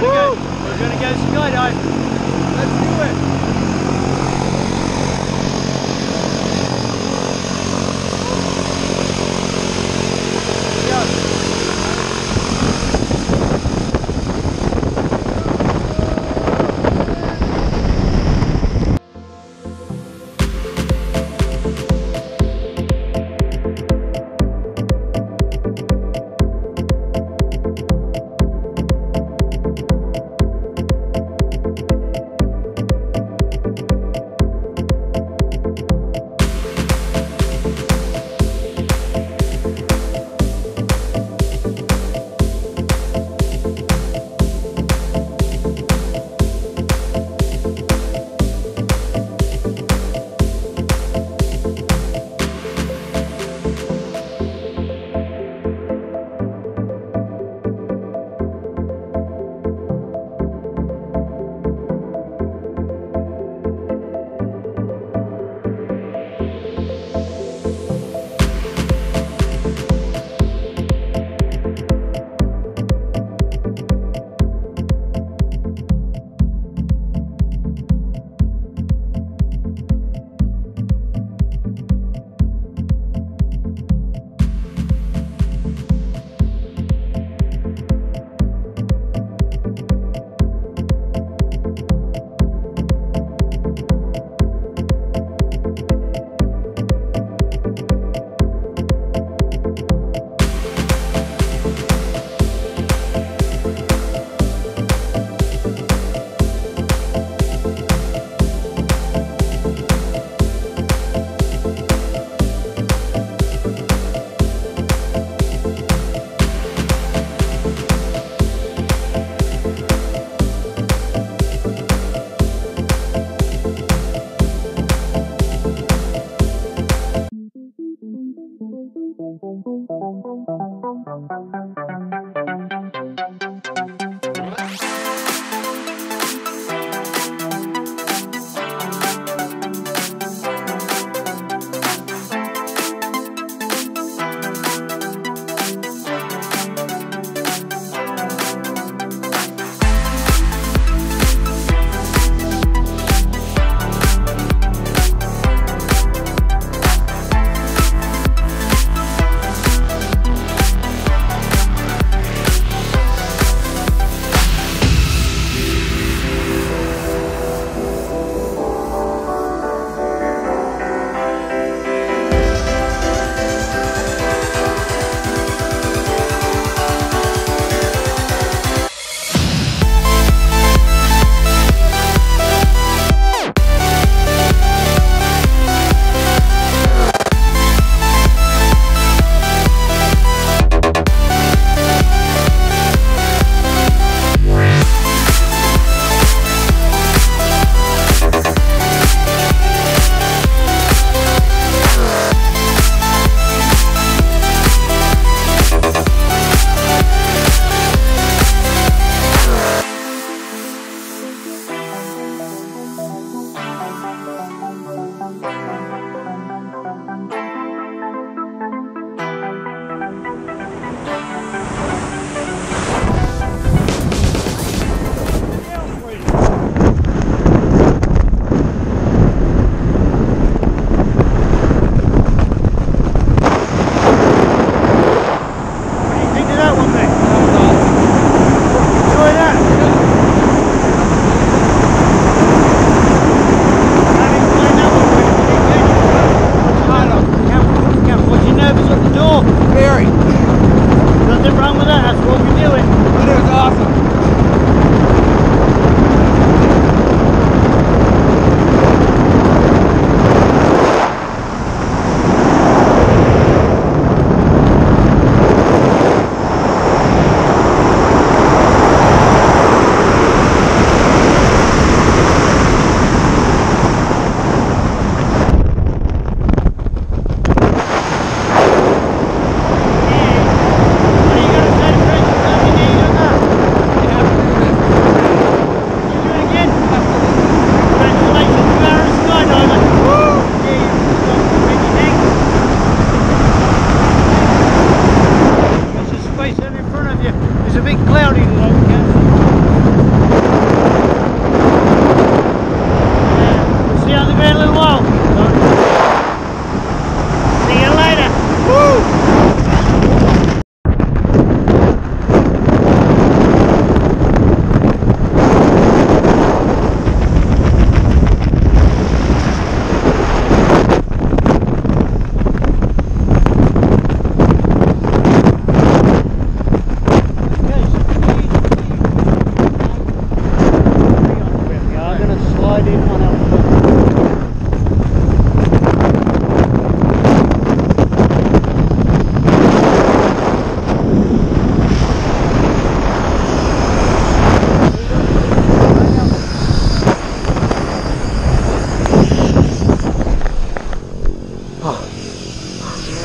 We're gonna Woo! go. We're. Eh? Let's do it.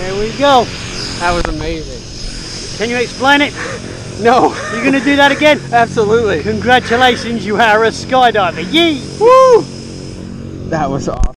There we go. That was amazing. Can you explain it? No, You're going to do that again? absolutely. Congratulations, you are a skydiver. Yee! Woo! That was awesome.